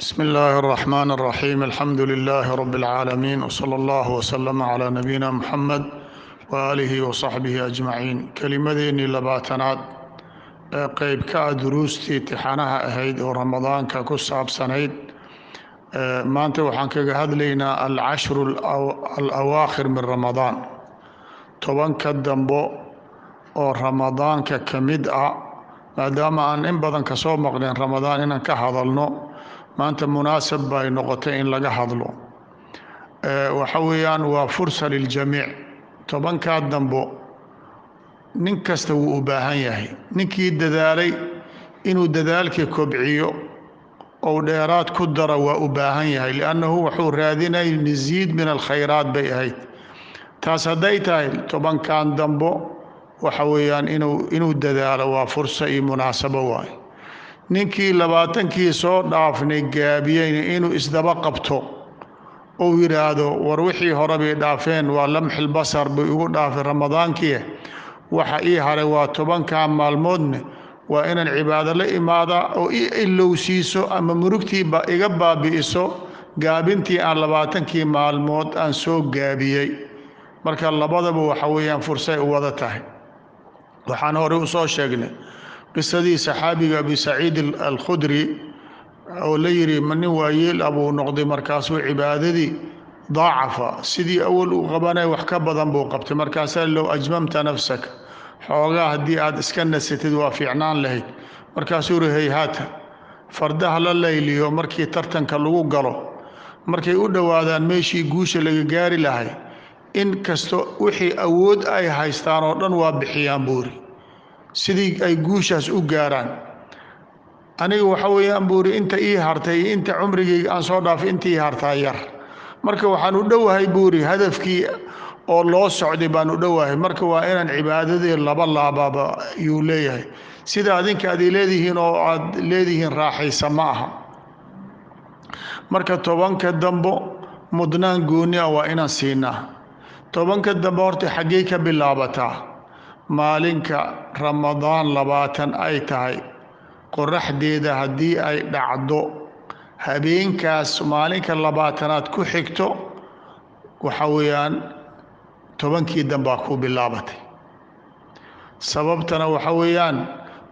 بسم الله الرحمن الرحيم الحمد لله رب العالمين وصلى الله وسلم على نبينا محمد وآله وصحبه أجمعين kelimadeennii labaatanaad ee qeyb ka ah duruustii tixanaha ahayd oo ramadaanka ku saabsanayd maanta waxaan kaga hadlaynaa alcashru alawaakhir min ramadaan tobanka dambo oo ramadaanka ka mid ah maadaama aan in badan ka soo maqleen ramadaan inaan ka hadalno maanta munaasab bay noqotay in laga hadlo. Waxa weeyaan waa fursa liljamiic tobankaa dambo nin kasta wuu u baahan yahay. Ninkii dadaalay inuu dadaalkii kobciyo ou dheeraad ku daro waa u baahan yahay liannahu wuxuu raadinay masiid min alkhayraat bay ahayd. Taas hadday tahay tobankan dambo waxa weeyaan inuu inuu dadaalo waa fursa iyo munaasabo waay ninkii labaatankii soo dhaafnay gaabiyeyna inuu isdaba qabto ou yidhaahdo war wixii hore bay dhaafeen waa lamxil basar bay igu dhaafay ramadaankii waxa ii haray waa tobankaa maalmoodne waa inaan cibaado la imaadaa oo i ilowsiiso ama murugtiiba iga baabi'iso gaabintii aan labaatankii maalmood aan soo gaabiyey. Marka labadaba waxa weeyaan fursay u wada tahay waxaan horey u soo sheegnay qisadii saxaabiga abi saciid alkhudri oo la yidhi ma nin waayeel abuu noqday markaasuu cibaadadii daacafa. Sidii awal uu qabanay wax ka badan buu qabtay. Markaasaa low ajmamta nafsaka xoogaa haddii aad iska nasatid waa fiicnaan lahayd. Markaasuu yihi hayhaata fardaha la layliyo markii tartanka lagu galo markay u dhowaadaan meeshii guusha laga gaari lahay in kasto wixii awood ay haystaan oo dhan waa bixiyaan buuri. Sidii ay guushaas u gaaraan. Aniga waxa weeyaan buuri inta ii hartay iyo inta cumrigayga aan soo dhaafay inta ii hartaa yar. Marka waxaan u dhowahay buuri hadafkii oo loo socday baan u dhowahay marka waa inaan cibaadadii laba laababa yuu leeyahay. Sida adinka aad leedihiin oo aad leedihiin raaxaysa ma aha. Marka tobanka dambo mudnaan gooni waa inaan siinaa tobanka dambe horta xaggey ka bilaabataa maalinka ramadaan labaatan ay tahay. Qoraxdeeda haddii ay dhacdo habeenkaas maalinka labaatanaad ku xigto waxa weeyaan tobankii dambaa ku bilaabatay. Sababtana waxa weeyaan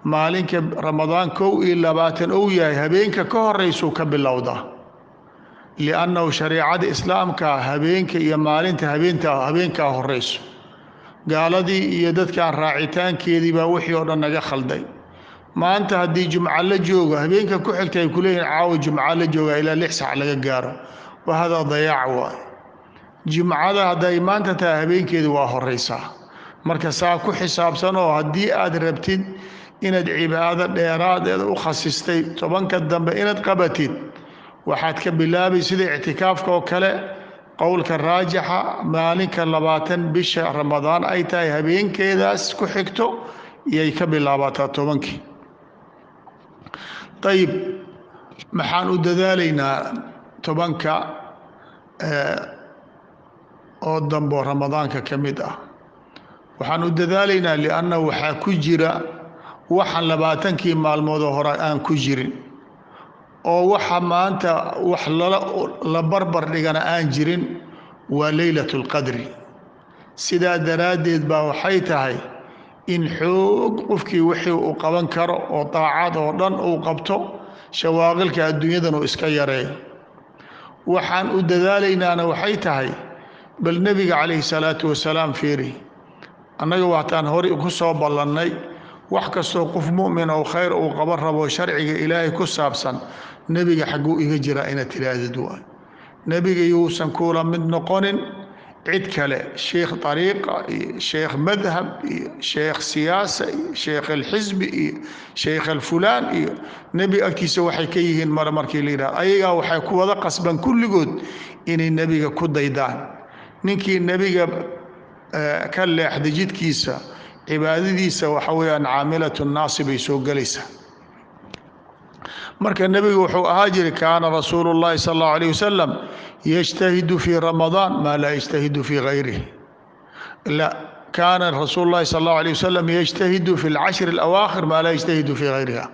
maalinka ramadaan kow iyo labaatan ou yahay habeenka ka horeysuu ka bilowdaa liannahu shareecada islaamka habeenka iyo maalinta habeenta habeenkaa horeyso gaaladii iyo dadkan raacitaankeedii baa wixii oo dhan naga khalday maanta haddii jumco la joogo habeenka ku xigta ay kuleeyihin caawa jumco la jooga ilaa lix sac laga gaaro wa hadaa dayaac waay jimcada hadday maanta tahay habeenkeedi waa horeysaa marka saa ku xisaabsan oo haddii aad rabtid inaad cibaado dheeraadeeda u khasistay tobanka dambe inaad qabatid waxaad ka bilaabay sida ictikaafka oo kale qowlka raajixa maalinka labaatan bisha ramadaan ay tahay habeenkeedaas ku xigto iyay ka bilaabataa tobankii. Ayib maxaan u dadaalaynaa tobanka oo dambo ramadaanka ka mid ah. Waxaan u dadaalaynaa lianna waxaa ku jira waxaan labaatankii maalmoodoo hore aan ku jirin oo waxa maanta wax la barbar dhigana aan jirin waa leylat اlqadri sidaa daraaddeed baa waxay tahay in xoog qofkii wixii uu qaban karo oo daacad oo dhan uu qabto shawaaqilka adduunyadan uu iska yareeyo waxaan u dadaalaynaana waxay tahay bal nebiga calayhi salaatu wasalaam fiiri annaga waataan hore ku soo ballannay. Wax kastoo qof mu'min oo khayr uu qaban rabo sharciga ilaahay ku saabsan nebiga xagguu iga jiraa inaad tidhaahdid waay nebiga yuusan kuula mid noqonin cid kale sheekh ariiqa iyo sheekh madhab iyo sheekh siyaasa iyo sheekh alxisbi iyo sheekh alfulaan iyo nebi agtiisa waxay ka yihiin mare markii la yidhaha ayagaa waxay ku wada qasban kulligood inay nebiga ku daydaan. Ninkii nebiga ka leexday jidkiisa cibaadadiisa waxa weeyaan caamilatu naasi bay soo gelaysaa marka nebigu wuxuu ahaa jiray kaana rasuulu اllahi sal اllahu alayh wasalam yجtahidu fii ramadaan maa laa yجtahidu fii gayrih la kaana rasuulu اllahi sal اllahu alayh wasalam yجtahidu fi اlcashri اlawaakhir maa laa yجtahidu fii gayriha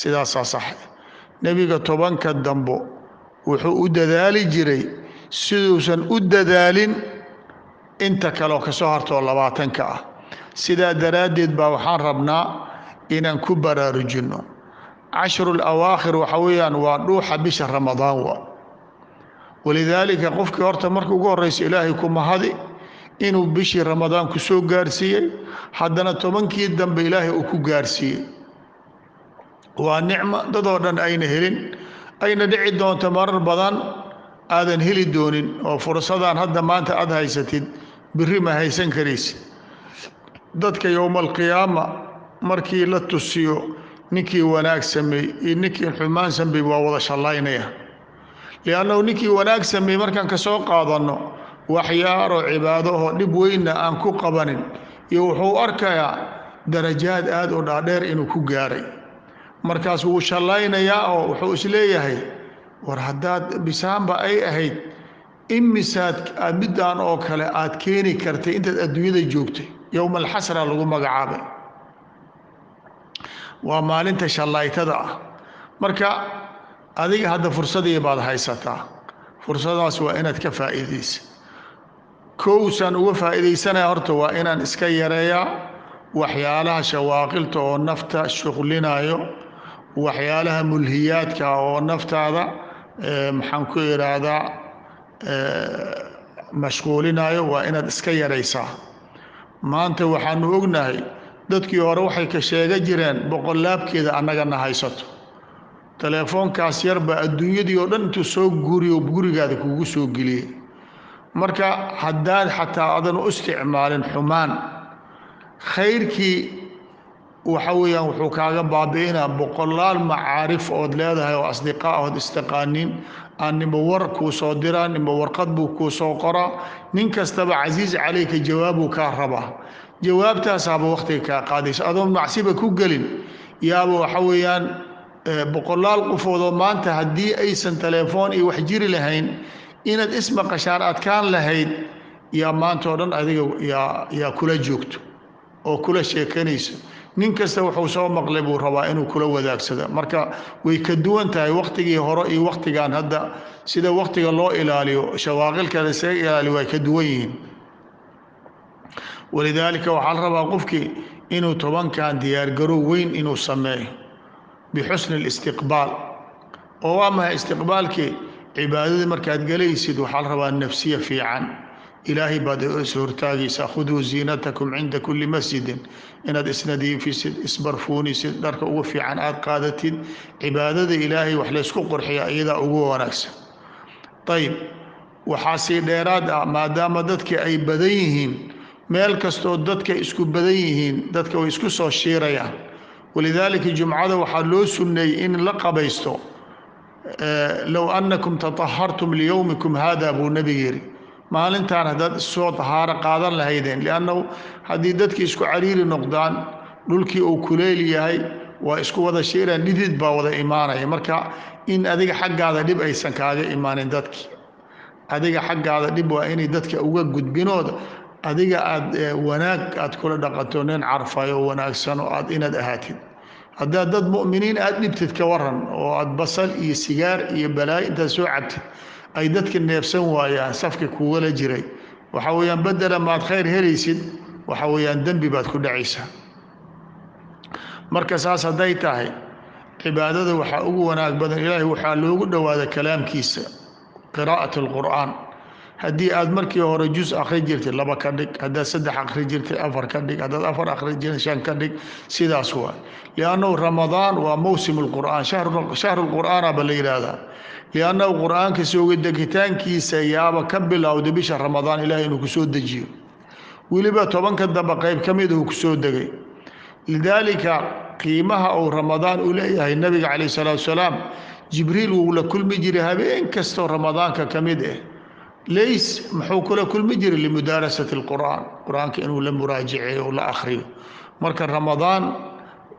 sidaasaa sax nebiga tobanka dambo wuxuu u dadaali jiray siduusan u dadaalin inta kaleoo ka soo hartoo labaatanka ah sidaa daraaddeed baa waxaan rabnaa inaan ku baraarujinno cashrul awaakhir waxa weeyaan waa dhuuxa bisha ramadaan wa. Walidaalika qofkii horta marka ugu horraysa ilaahay ku mahadi inuu bishii ramadaan ku soo gaarsiiyey haddana tobankii dambe ilaahay uu ku gaarsiiyey. Waa nicmo dadoo dhan ayna helin ayna dhici doonto marar badan aadan heli doonin oo fursadaan hadda maanta aada haysatid biri ma haysan karaysid. Dadka yowmaalqiyaama markii la tusiyo ninkii wanaag sameey iyo ninkii xumaan sameey waa wada shallaynaya. Liannahu ninkii wanaag sameey markaan ka soo qaadanno waxyaaroo cibaado oo dhib weynna aan ku qabanin iyo wuxuu arkayaa darajaad aad u dhaadheer inuu ku gaaray. Markaas wuu shallaynayaa oo wuxuu is leeyahay war haddaad bisaanba ay ahayd imisaad aad middaan oo kale aad keeni kartay intaad adduunyada joogtay yowma alxasra lagu magacaabay waa maalinta shallaytada. Ah marka adiga hadda fursadii baad haysataa fursadaas waa inaad ka faa'iidaysa kowsaan uga faa'iidaysanaya horta waa inaan iska yareeyaa waxyaalaha shawaaqilta oo nafta shuqlinayo waxyaalaha mulhiyaadka oo naftaada maxaan ku idhaahdaa mashquulinayo waa inaad iska yaraysaa. Maanta waxaanu ognahay dadkii hore waxay ka sheega jireen boqolaabkeeda annagana haysato. Teleefoonkaas yarbaa adduunyadii oo dhan intuu soo guriyo gurigaada kugu soo geliyey. Marka haddaad xataa adan u isticmaalin xumaan khayrkii waxa weeyaan wuxuu kaaga baabi'inaa boqolaal macaarif ood leedahay oo asdiqaa ood istaqaanin aan nimba war kuu soo diraa nimba warqad buu kuu soo qoraa nin kastaba casiiz calayka jawaabuu kaa rabaa jawaabtaasaaba wakhtiga kaa qaadaysa. Adoon macsiba ku gelin. Yaaba waxa weeyaan boqolaal qofoodoo maanta haddii aysan teleefoon iyo wax jiri lahayn inaad ismaqashaan adkaan lahayd yaa maanta oo dhan adiga yaa kula joogto oo kula sheekanaysa nin kasta wuxuu soo maqlay buu rabaa inuu kula wadaagsada marka way ka duwan tahay wakhtigii hore iyo wakhtigan hadda. Sida wakhtiga loo ilaaliyo shawaaqilka lasaga ilaaliyo way ka duwan yihiin walidaalika waxaa la rabaa qofkii inuu tobankan diyaargarow weyn inuu sameeyo bixusni اlistiqbaal oo waa mahay istiqbaalkii? Cibaadadii markaad gelaysid waxaa la rabaa nafsiya fiican. Ilaahay baad is hortaagaysaa khuduu ziinatakum cinda kuli masjidin. Inaad isnadiifisid isbarfuunisid dharka ugu fiican aad qaadatid cibaadada ilaahay wax laysku qurxiya iyadaa ugu wanaagsan. Ayib waxaa sii dheeraad ah maadaama dadka ay badan yihiin meel kastoo dadka isku badan yihiin dadka way isku soo shiirayaan. Walidaalika jumcada waxaa loo sunneeyey in la qabaysto low annakum tatahartum liyowmikum hada buu nebiga yidhi. Maalintaan haddaad issoo tahaaro qaadan lahaydeen liannahu haddii dadkii isku cariiri noqdaan dhulkii uu kuleyl yahay waa isku wada shiiraan dhidid baa wada imaanaya. Marka in adiga xaggaada dhib aysan kaaga imaanin dadkii. Adiga xaggaada dhib waa inay dadka uga gudbinooda adiga aad wanaag aad kula dhaqanto nin carfayo oo wanaagsan oo aad inaad ahaatid. Haddaad dad mu'miniin aad dhibtid ka waran oo aad basal iyo sigaar iyo balaayo intaad soo cabtid ay dadka neebsan waayaan safka kugala jiray. Waxa weeyaan bedela maad khayr helaysid waxa weeyaan dembi baad ku dhacaysaa marka saas hadday tahay cibaadada waxaa ugu wanaag badan ilaahay waxaa loogu dhowaada kalaamkiisa qiraa'at alqur'aan haddii aad markii hore juz akhri jirtay laba ka dhig haddaad saddex akhri jirtay afar ka dhig haddaad afar akhri jirtay shan ka dhig sidaas waa. Liannahu ramadaan waa mowsim lqur'aan shahru lqur'aana ba la yidhaahdaa liannahu qur'aanka sooga degitaankiisa yaaba ka bilowda bisha ramadaan ilahay inuu ku dejiyo. Weliba tobanka dambe qayb ka mid uu ku soo degay. Lidaalika qiimaha uu ramadaan u leeyahay nabiga calayh salaatu salaam jibriil wuu la kulmi jiray habeen kastoo ramadaanka ka mid ah lays muxuu kula kulmi jiray limudaarasati alqur'aan qur'aanka inuu la muraajaceeyo o la akhriyo marka ramadaan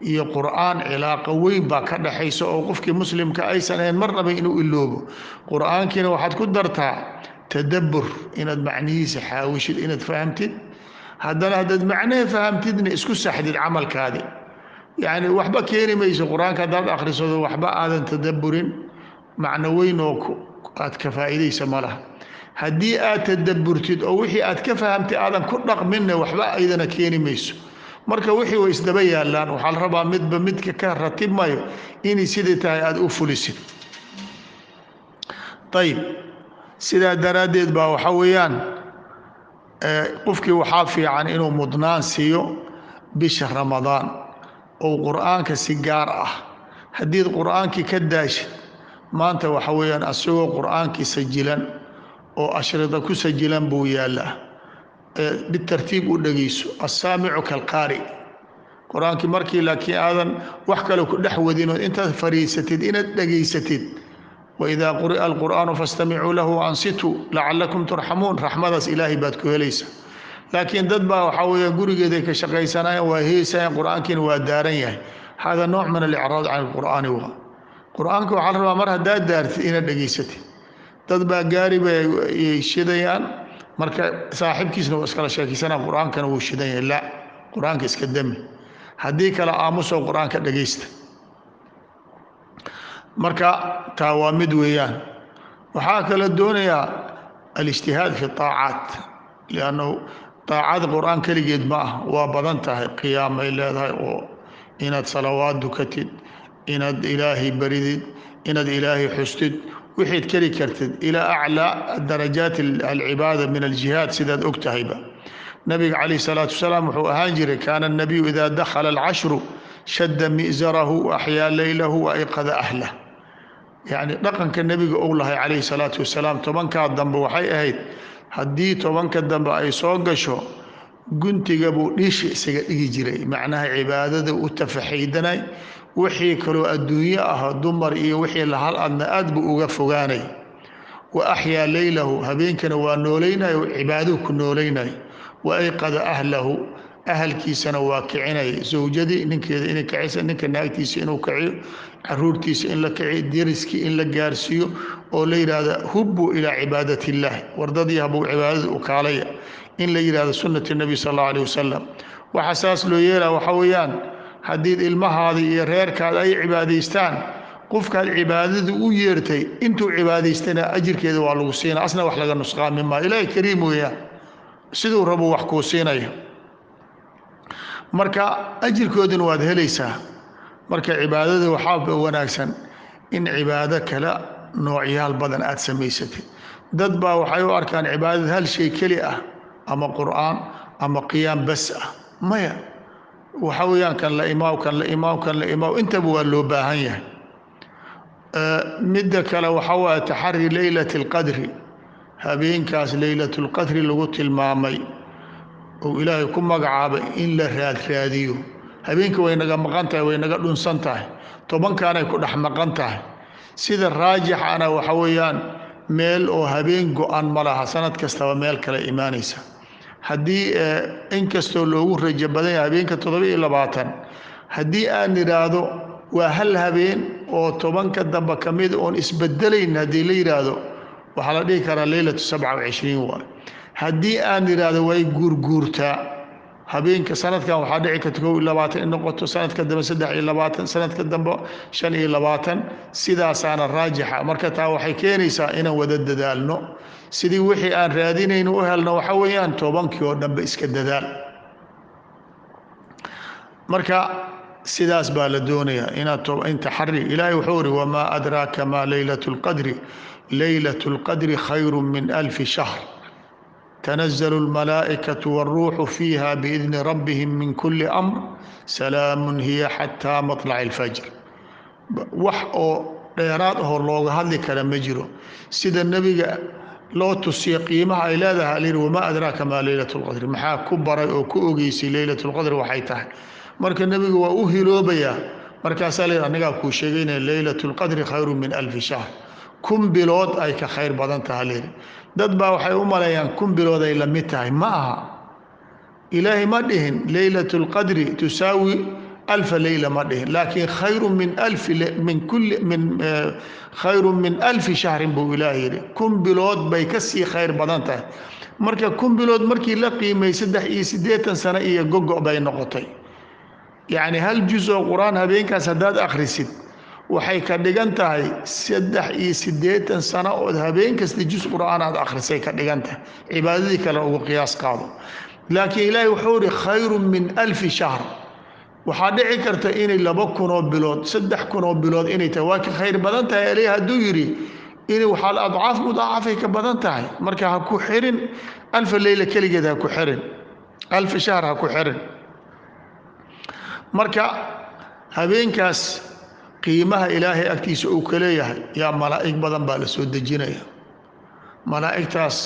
iyo qur'aan cilaaqo weyn baa ka dhaxaysa oo qofkii muslimka aysan ahayn marnaba inuu iloobo qur'aankiina waxaad ku dartaa tadabbur inaad macnihiisa xaawishid inaad fahamtid haddana haddaad macnaha fahamtidna isku saxdid camalkaadi yacni waxba keeni mayso qur'aanka haddaad akhrisado waxba aadan tadabburin macno weyn oo aad ka haddii aad tadabburtid oo wixii aad ka fahamtay aadan ku dhaqminna waxba aydana keeni mayso. Marka wixii way isdaba yaallaan waxaa la rabaa midba midka ka ratibmayo inay sidai tahay aada u fulisid. Ayib sidaa daraaddeed baa waxaa weeyaan qofkii waxaa fiican inuu mudnaan siiyo bisha ramadaan oo qur'aanka si gaar ah. Haddiid qur'aankii ka daashid maanta waxa weeyaan asagoo qur'aankii sajilan oo ashrida ku sajilan buu yaallaa bitartiib u dhegayso assaamicu kalqaari. Qur'aankii markii laakiin aadan wax kale ku dhex wadin oo intaad fariisatid inaad dhegaysatid waidaa quri'a alqur'aanu fastamicuu lahu ansituu lacalakum turxamuun raxmadaas ilaahay baad ku helaysa. Laakiin dad baa waxaa weeya gurigeeday ka shaqaysanayaan waa heesayan qur'aankiina waa daaran yahay. Hada nooc min alicraad can alqur'aani waa qur'aanka waxaa la rabaa mar haddaad daartid inaad dhegaysatid dad baa gaari bay shidayaan. Marka saaxiibkiisna waa iskala sheekaysanaa qur'aankana wuu shidan yahay la qur'aanka iska dami. Haddii kale aamusoo qur'aanka dhegaysta marka taa waa mid weeyaan. Waxaa kala doonayaa alijtihaad fi طaacaat liannahu طaacada qur'aan keligeed ma ah waa badan tahay qiyaamay leedahay oo inaad salawaad dukatid inaad ilaahay baridid inaad ilaahay xustid wixiid keli kartid ilaa aclaa darajaat alcibaada min aljihaad sidaad og tahayba nabiga calayh salaatu wasalaam wuxuu ahaan jiray kaana الnabiyu ida dakhala alcashru shadda mi'zarahu waaxyaa leylahu waayqada ahlah yacni dhaqanka nebiga ou lahay calayhi salaatu wasalaam tobankaa dambe waxay ahayd haddii tobanka dambe ay soo gasho guntiga buu dhiisha isaga dhigi jiray macnaha cibaadada u tafaxaydanay wixii kaloo adduunyo ah dumar iyo wixii lahal adna aad buu uga fogaanay. Wa axyaa leylahu habeenkana waa noolaynaya cibaaduu ku noolaynay. Wa ayqada ahlahu ahalkiisana waa kicinay. Zawjadii ninkeeda inay kacisa ninka naagtiisa inuu kaciyo caruurtiisa in la kiciyo deriskii in la gaarsiiyo oo la yidhaahda hubbuu ilaa cibaadat illaah wardadii habuu cibaadada u kaalaya. In la yidhahdo sunnati nebi sal allahu alih wasalam waxa saas loo yeelaa waxaa weeyaan haddiid ilmahaada iyo reerkaada ay cibaadaystaan qofkaad cibaadada u yeertay intuu cibaadaystana ajirkeeda waa lagu siina asna wax laga nusqaami maa ilaahay kariim weeyaan siduu rabuu wax kuu siinaya marka ajirkoodina waad helaysaa. Marka cibaadada waxaa wanaagsan in cibaado kale noocyaal badan aad samaysatid. Dad baa waxay u arkaan cibaadada hal shay keli ah ama qur'aan ama qiyaam bas ah. Maya waxa weeyaan kan la imaaw kan la imaaw kan la imaaw. Intaba waa loo baahan yahay. Midda kale waxa waaya taxari leylati alqadri habeenkaas leylatulqadri lagu tilmaamay. Ou ilaahay ku magacaabay in la raadraadiyo habeenka way naga maqan tahay way naga dhunsan tahay. Tobankaanay ku dhex maqan tahay. Sida raajixana waxa weeyaan meel oo habeen go-an ma laha. Sanad kastaba meel kale imaanaysa haddii inkastoo loogu rajo badan yahay habeenka toddoba iyo labaatan haddii aan idhaahdo waa hal habeen oo tobanka dambe ka mid oon isbedelayn haddii la yidhaahdo waxaa la dhihi karaa leylatu sabca wacishriin waay. Haddii aan idhaahdo way guurguurtaa habeenka sanadkan waxaa dhici karta kow iyo labaatan in noqoto sanadka dambe saddex iyo labaatan sanadka dambe shan iyo labaatan sidaasaana raajixa marka taa waxay keenaysaa inaan wada dadaalno sidii wixii aan raadinayno u helno waxa weeyaan tobankii oo dhanbe iska dadaal marka sidaas baa la doonayaa inaad in taxari ilaahay wuxuu uri wamaa adraaka maa leylatu lqadri leylatu lqadri khayru min alfi shahr تنزل الملائكة والروح فيها بإذن ربهم من كل أمر سلام هي حتى مطلع الفجر wax oo dheeraad ahoo looga hadli kara ma jiro sida nebiga loo tusiya qiimaha ay leedahay alyidhi wamaa adraaka maa leylat lqadri maxaa ku baray oo ku ogeysay leylat lqadri waxay tahay? Marka nebiga waa u hiloobayaa markaasaa la yidhi anigaa kuu sheegaynaya leylat lqadri khayru min alfi shahr. Kun bilood ay ka khayr badan taha layidhi dad baa waxay u maleeyaan kun bilood ay la mid tahay. Ma aha. Ilaahay ma dhihin leylat tusaawi alfa leyla ma dhihin laakiin khayru min min kulli min khayru min alfi shahrin buu ilaahay yidhi kun bilood bay ka sii khayr badan tahay marka kun bilood markii la qiimay saddex iyo siddeetan sano iyo gogo bay noqotay yacni hal juz oo qur'aan habeenkaas haddaad akhrisid waxay ka dhigan tahay saddex iyo siddeetan sano ood habeen kasta juz qur'aan aad akhrisay ka dhigan tahay waxaa dhici karta inay laba kunoo bilood saddex kunoo bilood inay tahay. Waa ka khayr badan tahay ele hadduu yidhi in waxaa adcaaf mudaacafay ka badan tahay. Marka ha ku xirin alfa leyla keligeed ha ku xirin. Alfa shahr ha ku xirin. Marka habeenkaas qiimaha ilaahay agtiisa uu ka leeyahay yaa malaa'ig badan baa la soo dejinaya. Malaa'igtaas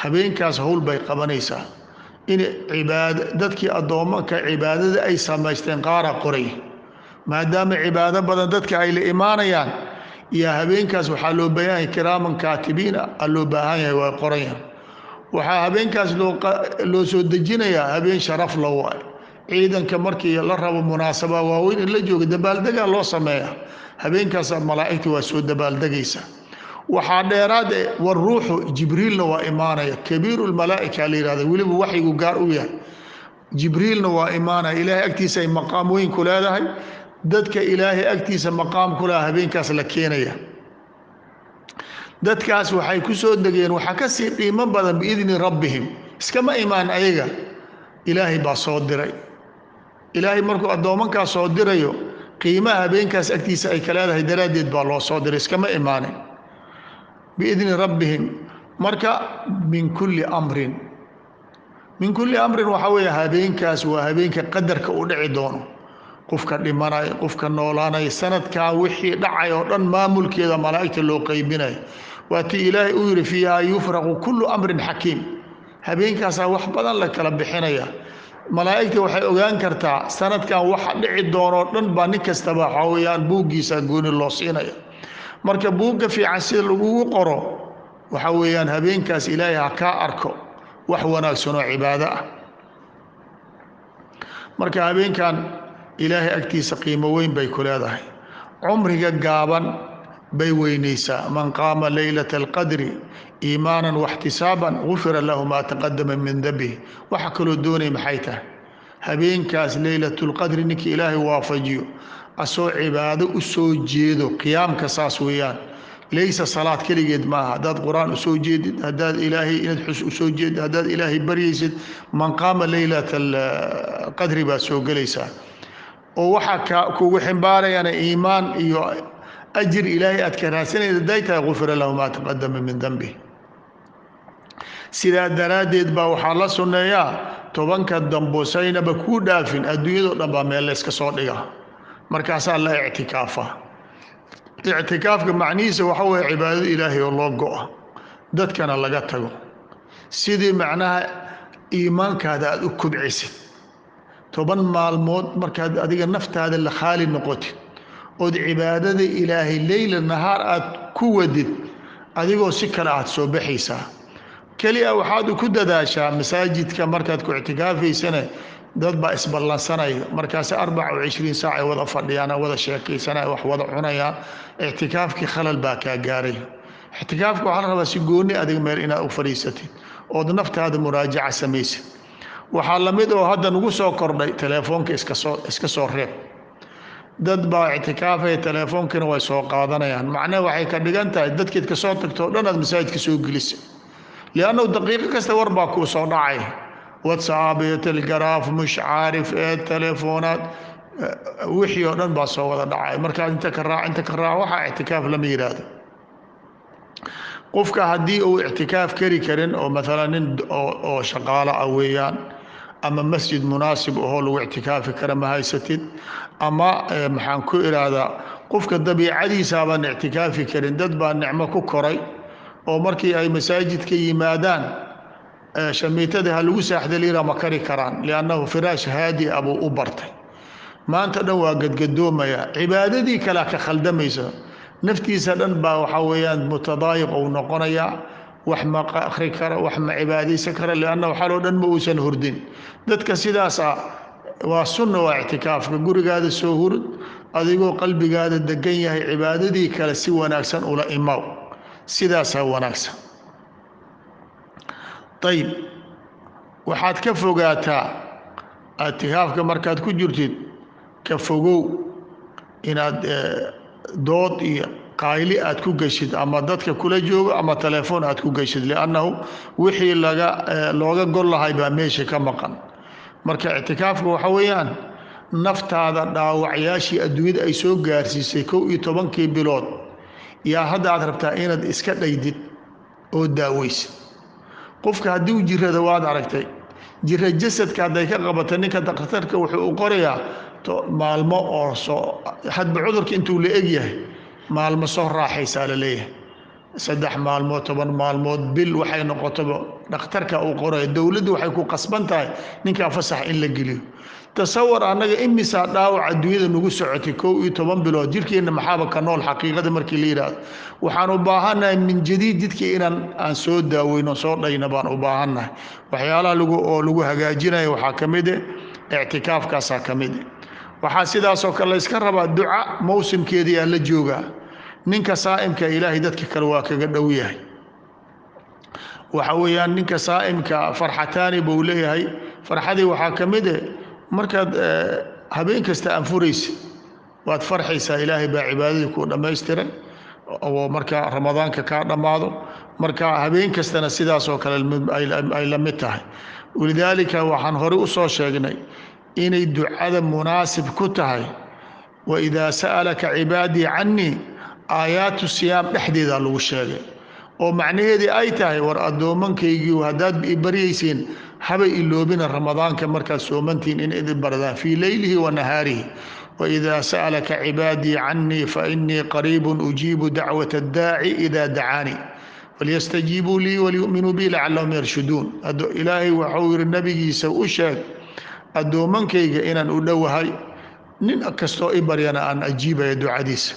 habeenkaas howl bay qabanaysaa in dadkii addoommanka cibaadada ay samaysteen qaara qoray. Maadaama cibaado badan dadka ay la imaanayaan iyo habeenkaas waxaa loo baahan yahay kiraaman kaatibiina a loo baahan yahay waa qorayaan waxaa habeenkaas loo soo dejinayaa habeen sharaf la waay. Ciidanka markii la rabo munaasaba waaweyn in la jooga dabaaldegaa loo sameeya habeenkaas malaa'igta waa soo dabaaldegaysa waxaa dheeraad e waruuxu jibriilna waa imaanaya. Kabiiru lmalaa'ika la yihahda weliba waxyigu gaar u yahay. Jibriilna waa imaanaya. Ilaahay agtiisa ay maqaam weyn ku leedahay. Dadka ilaahay agtiisa maqaam ku leha habeenkaas la keenaya. Dadkaas waxay ku soo degeen waxaa ka sii qiimo badan biidni rabbihim. Iskama imaan ayaga? Ilaahay baa soo diray. Ilaahay markuu addoomankaas soo dirayo qiimaha habeenkaas agtiisa ay ka leedahay daraaddeed baa loo soo diray. Iskama imaanin biidni rabbihim. Marka min kulli amrin. Min kulli amrin waxaa weeye habeenkaas waa habeenka qadarka u dhici doono. Qofka dhimanaya qofka noolaanaya sanadkaa wixii dhacay oo dhan maamulkeeda malaa'igta loo qaybinaya waa tii ilaahay uu yidhi fiihaa yufraqu kullu amrin xakiim. Habeenkaasaa wax badan la kala bixinaya. Malaa'igta waxay ogaan kartaa sanadkan waxa dhici doonoo dhan baa nin kastaba waxaa weyaan buuggiisa gooni loo siinaya marka buugga fiican sida lagugu qoro waxa weeyaan habeenkaas ilaahay ha kaa arko wax wanaagsan oo cibaado ah. Marka habeenkan ilaahay agtiisa qiimo weyn bay ku leedahay. Cumriga gaaban bay weynaysaa man qaama leylata alqadri iimaanan waxtisaaban gufira lahu maa taqadama min dambih waxa kaloo doonay maxay tahay? Habeenkaas leylatulqadri ninkii ilaahay waafajiyo asoo cibaado u soo jeedo qiyaamka saas weeyaan. Laysa salaad keligeed maaha haddaad qur'aan u soo jeedid haddaad ilaahay inaad xus u soo jeedid haddaad ilaahay baryaysid man qaama leylata alqadri baad soo gelaysaa. Oo waxaa kugu ximbaarayana iimaan iyo ajir ilaahay aad ka raadsanayda haday tahay gufira lahu maa taqadama min dambih sidaa daraaddeed baa waxaa la sunneeyaa tobanka dambosaynaba kuu dhaafin adduunyadao dhan baa meel layska soo dhiga markaasaa la ictikaafa. Ictikaafka macnihiisa waxa weeye cibaadada ilaahay oo loo go-a dadkana laga tago. Sidii macnaha iimaankaada aada u kubcisid toban maalmood markaad adiga naftaada la khaali noqotid ood cibaadada ilaahay leyla nahaar aad ku wadid adigoo si kale aad soo baxaysaa. Keliya waxaad ku dadaashaa masaajidka markaad ku ictikaafaysane dad baa isballansanaya markaasi arbaca o cishriin saac ay wada fadhiyaan wada sheekaysanaya wax wada cunayaan ictikaafkii khalal baa kaa gaaray. Ictikaafka waxaa la rabaa si gooni adiga meel inaad u fadhiisatid ood naftaada muraajaca samaysid. Waxaa la mid oo hadda nagu soo kordhay teleefoonka iska soo reeb. Dad baa ictikaafaya teleefoonkina way soo qaadanayaan. Macnaha waxay ka dhigan tahay dadkeed ka soo tagto o dhan aad masaajidka soo gelisa liannahu daqiiqo kasta war baa kuu soo dhacay whatsapp iyo telegaraaf mush caarif ee teleefoonaad wixii oo dhan baa soo wada dhacay markaad inta ka raac inta ka raac waxaa ictikaaf lama yidhaahdo qofka haddii uu ictikaaf kari karin oo maalan nin oo shaqaalo ah weeyaan ama masjid munaasib ahoo lagu ictikaafi kara ma haysatid ama maxaan ku idhaahdaa qofka dabiicadiisaabaan ictikaafi karin dad baa nicmo ku koray oo markii ay masaajidka yimaadaan shamiitada ha lagu saaxdaliira ma kari karaan liannahu firaash haadi a buu u bartay. Maanta dhan waa gadgadoomaya. Cibaadadii kalea ka khaldamaysa naftiisa dhan baa waxaa weeyaan mutadaayiq ou noqonayaa wax ma akhri kara wax ma cibaadaysan kara liannahu xaloo dhan ma uusan hurdin. Dadka sidaasa waa sunna waa ictikaafka. Gurigaada soo hurud adigoo qalbigaada degan yahay cibaadadii kale si wanaagsan ula imaw sidaasaa wanaagsan ayib waxaad ka fogaataa ictikaafka markaad ku jirtid ka fogow inaad dood iyo qayli aad ku geshid ama dadka kula joogo ama telefoon aad ku geshid liannahu wixii laga looga gol lahay baa meesha ka maqan. Marka ictikaafka waxa weeyaan naftaada dhaawacyaashii adduunyada ay soo gaarsiisay kow iyo tobankii bilood yaa hadda aad rabtaa inaad iska dhaydid oo daaweysid qofka haddii u jirada waad aragtay jira jasadka hadday ka qabata ninka dakhtarka wuxuu u qorayaa maalmo oo soo hadba cudurka intuu la egyahay maalmo soo raaxaysaa la leeyahay saddex maalmood toban maalmood bil waxay noqotaba dhakhtarka uu qoraya dowladdu waxay ku qasban tahay ninkaa fasax in la geliyo. Tasawar annaga imisaa dhaawac adduunyada nagu socotay kow iyo toban bilood? Jirkeenna maxaaba ka nool xaqiiqada markii la yidhaahdo? Waxaan u baahannahay min jadiid jidkii inaan aan soo daaweyno soo dhayna baan u baahannahay waxyaalaha lagu oo lagu hagaajinaya waxaa ka mid eh ictikaafkaasaa ka mid eh. Waxaa sidaasoo kale layska rabaa duca mawsimkeedii aa la joogaa ninka saa'imka ilaahay dadka kale waa kaga dhow yahay. Waxa weeyaan ninka saa'imka farxataani buu leeyahay. Farxadii waxaa ka mid eh markaad habeen kasta anfuraysa waad farxaysaa ilaahay baa cibaadadii kuu dhammaystiray oo marka ramadaanka kaa dhammaado. Marka habeen kastana sidaasoo kale ay la mid tahay. Walidaalika waxaan horey u soo sheegnay inay ducada munaasib ku tahay. Waidaa sa'alaka cibaadii cannii aayaatu siyaam dhexdeeda lagu sheegay oo macnaheedii ay tahay war addoommankaygii haddaad ibaryaysiin habay iloobina ramadaanka markaad soomantihiin in idin baradaan fii leylihi wa nahaarihi. Waidaa sa'alaka cibaadii cannii fainii qariibun ujiibu dacwata addaaci idaa dacaanii. Falyastajiibuu lii waliyu'minuu bi lacallahum yarshuduun ilaahay waxuu yihi nabigiisa u sheeg addoommankayga inaan u dhowahay nin kastoo i baryana aan ajiibaya ducadiisa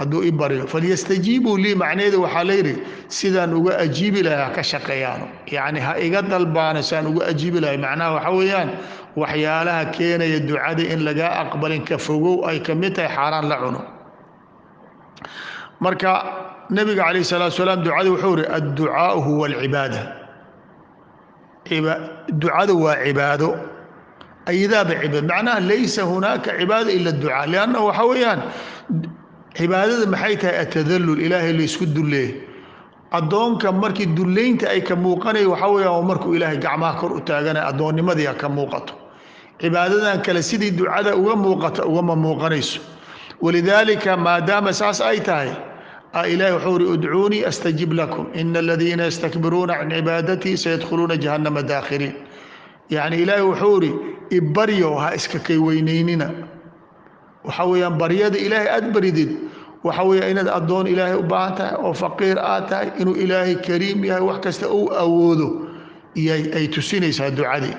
hadduu i baryo falyastajiibuu lii macnaheedu waxaa layidhi sidaan uga ajiibi lahay ha ka shaqeeyaano. Yacni ha iga dalbaano sidaan uga ajiibi lahay macnaha waxa weeyaan waxyaalaha keenaya ducada in lagaa aqbalin ka fogow ay ka mid tahay xaaraan la cuno. Marka nebiga calayh salatu salaam ducada wuxuu ihi adducaau huwa alcibaada ducada waa cibaado. Ayadaaba cibaad. Macnaha laysa hunaaka cibaada ila ducaa. Liannahu waxa weeyaan cibaadada maxay tahay atadallul ilaahay laysku dulleeyay addoonka markii dullaynta ay ka muuqanaya waxaa weeyaan markuu ilaahay gacmaha kor u taaganaya addoonnimadii ka muuqato. Cibaadadan kale sidii ducada uga muuqata ugama muuqanayso. Walidaalika maadaama saas ay tahay ilahi wuxuu uri udcuunii astajib lakum. Ina aladiina yastakbiruuna can cibaadatii sayadkhuluuna jahannama daakhiriin. Yacni ilaahi wuxuu uri ibaryo ha iska kay waxa weeyaan baryada ilaahay aad baridid. Waxa weeya inaad addoon ilaahay u baahan tahay oo faqiir aad tahay inuu ilaahay kariim yahay wax kasta uu awoodo ay tusinaysaa ducadii.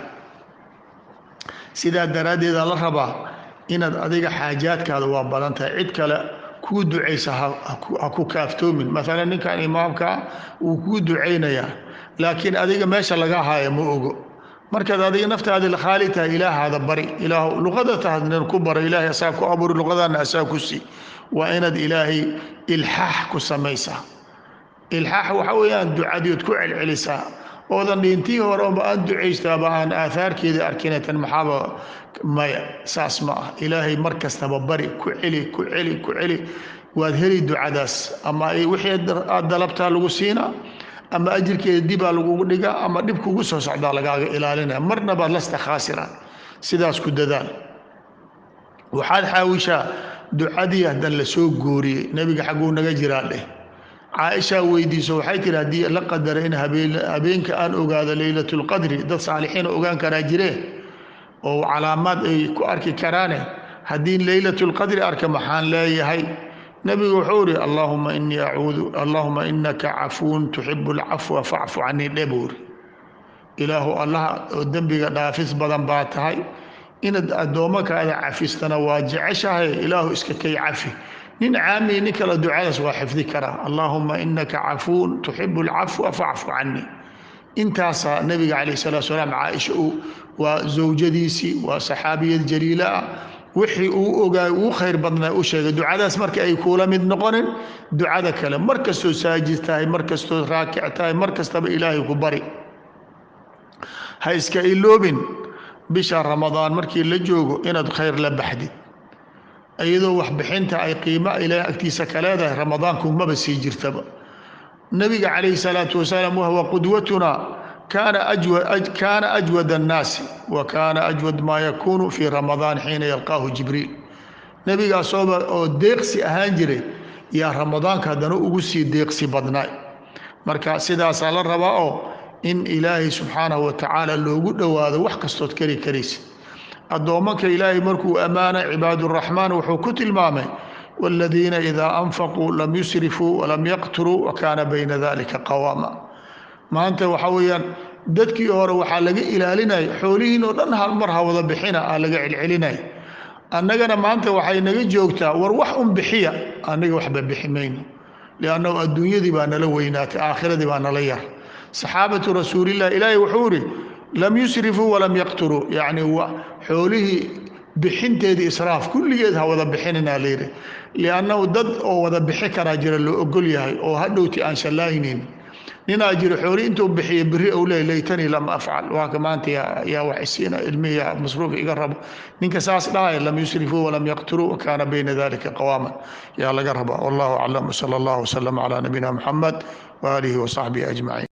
Sidaa daraaddeeda la rabaa inaad adiga xaajaadkaada waa badan tahay. Cid kale kuu ducaysa ha ku kaaftoomin. Maalan ninkan imaamkaa wuu kuu ducaynayaa laakiin adiga meesha laga haayo ma ogo markaad adiga naftaadi khaali tahay ilaahaada bari. Ilaah luqada tahadnan ku bara ilaahay asaa ku aburi luqadaana asaa ku sii. Waa inaad ilaahay ilxaax ku samaysaa. Ilxaax waxa weeyaan ducadiood ku celcelisaa. Oodan dhintii hore aan ducaystaaba aan aahaarkeeda arkinatan maxaaba maya saas ma ah ilaahay mar kastaba bari ku celi ku celi ku celi. Waad heli ducadaas. Ama wixii aad dalabtaa lagu siinaa ama ajirkeeda dibaa lagugu dhigaa ama dhib kugu soo socdaa lagaaga ilaalinaya. Marna baad lasta khaasiraan. Sidaas ku dadaal. Waxaad xaawishaa ducadii haddan la soo gooriyey. Nebiga xagguu naga jiraa dheh. Caaishaa weydiiso waxay tihi haddii la qadara in habeenka aan ogaado leylatulqadri dad saalixiina ogaan karaa jiree? Oo calaamaad ay ku arki karaane haddii leylatulqadri arka maxaan leeyahay nebigu wuxuu ihi allaahuma inii acuudu allaahuma inaka cafuun tuxibu alcafwa facfu canii dhe ilaahu allaha oo dembiga dhaafis badan baa tahay inaad addoommakaada cafistana waa jeceshahay ilaahu iska kay cafi. Nin caamiyi nin kale ducadaas waa xifdi karaa allaahuma inaka cafuun tuxibu alcafwa facfu canii. Intaasaa nebiga calayh salatu salaam caaisha waa zawjadiisii waa saxaabiyad jaliila ah wixii uu ogaay uu khayr badnaa u sheegay. Ducadaas marka ay kuula mid noqonin ducada kale mar kastoo saajid tahay mar kastoo raakic tahay mar kastaba ilaahay ku bari. Ha iska iloobin bisha ramadaan markii la joogo inaad khayr la baxdid iyadoo waxbixinta ay qiimo ilaah agtiisa ka leedahay ramadaanku maba sii jirtaba. Nabiga calayhi salaatu wasalaam wahwa qudwatuna kaana ajwad annaasi wa kaana ajwad maa yakuunu fii ramadaan xiina yalqaahu jibriil nebigaasooba oo deeqsi ahaan jiray yaa ramadaanka haddana ugu sii deeqsi badnaay marka sidaasaa la rabaa oo in ilaahay subxaanahu wa loogu dhowaado wax kastood kari karaysa addoommanka ilaahay markuu ammaanay cibaaduraxmaan wuxuu ku tilmaamay waaladiina idaa anfaquu lam yusrifuu walam yaqturuu wa kaana bayna dalika qawaama maanta waxaa weeyaan dadkii hore waxaa laga ilaalinaya xoolihiin oo dhan hal mar ha wada bixina aa laga celcelinaya annagana maanta waxay naga joogtaa war wax un bixiya annaga waxba bixi mayno liannahu adduunyadii baa nala weynaatay aakhiradii baa nala yar. Saxaabatu rasuulilah ilaahay wuxuu ihi lam yusrifuu walam yaqturuu. Yacni xoolihii bixinteedii israaf kulligeed ha wada bixinina layidhi liannahu dad oo wada bixi karaa jira loo ogol yahay oo hadhowti aan shallaaynin ninaa jiro xooli intuu bixiyo beri ou leey laytanii lam afcal. Waaka maanta yaa wax isiina ilmihiya masruuf iga rabo. Ninka saas dhahaya lam yusrifuu walam yaqturuu wakaana bayna dalika qawaaman. Yaa laga rabaa wallahu aclam wsala allah wslam calaa nabiyina muxamed waaalihi wasaxbihi ajmaciin